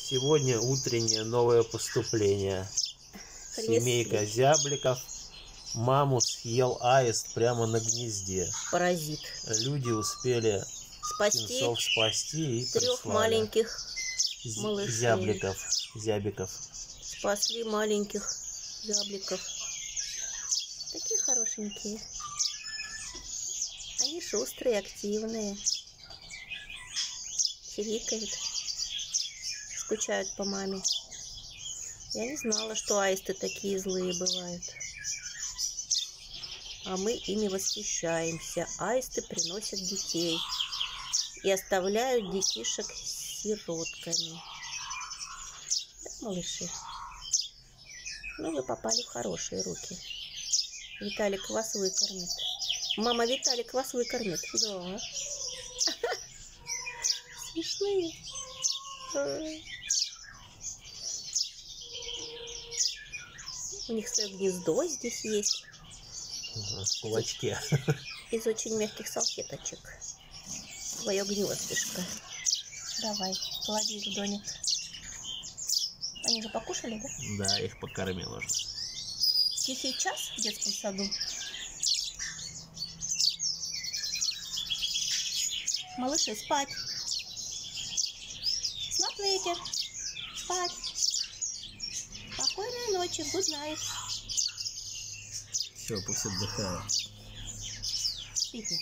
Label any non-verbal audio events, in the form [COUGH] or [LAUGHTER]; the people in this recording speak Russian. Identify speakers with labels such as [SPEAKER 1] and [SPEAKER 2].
[SPEAKER 1] Сегодня утреннее новое поступление. Семейка зябликов. Маму съел аист прямо на гнезде.
[SPEAKER 2] Паразит.
[SPEAKER 1] Люди успели
[SPEAKER 2] Спасти
[SPEAKER 1] птенцов спасти и
[SPEAKER 2] трех
[SPEAKER 1] прислали.
[SPEAKER 2] маленьких. Малышей.
[SPEAKER 1] зябликов. Зябиков.
[SPEAKER 2] Спасли маленьких зябликов. Такие хорошенькие. Они шустрые, активные. Чирикают. Скучают по маме. Я не знала, что аисты такие злые бывают. А мы ими восхищаемся. Аисты приносят детей и оставляют детишек сиротками. Да, малыши? Ну, вы попали в хорошие руки. Виталик вас выкормит. Мама, Виталик вас выкормит. Да. [LAUGHS] Смешные. У них свое гнездо здесь есть.
[SPEAKER 1] В кулачке. [LAUGHS]
[SPEAKER 2] Из очень мягких салфеточек. Твое гнездышко. Давай, клади в домик. Они же покушали, да?
[SPEAKER 1] Да, их покормил уже.
[SPEAKER 2] Тихий час в детском саду. Малыши, спать. Смотрите. Спать. Спокойной ночи. Good night.
[SPEAKER 1] Все, пусть отдыхают.
[SPEAKER 2] Спите.